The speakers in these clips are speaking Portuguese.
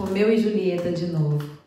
Romeu e Julieta de novo.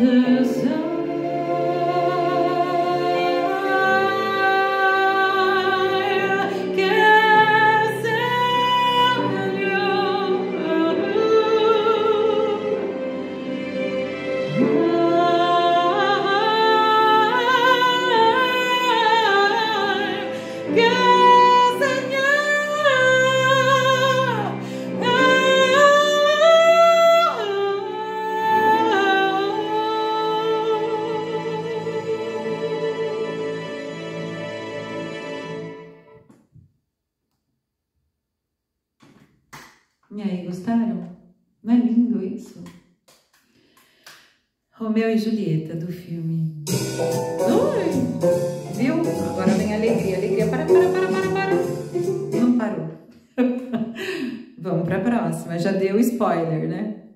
the sun. E aí, gostaram? Não é lindo isso? Romeu e Julieta do filme. Ui, viu? Agora vem alegria. Alegria. Para, para, para, para, para. Não parou. Vamos para a próxima. Já deu spoiler, né?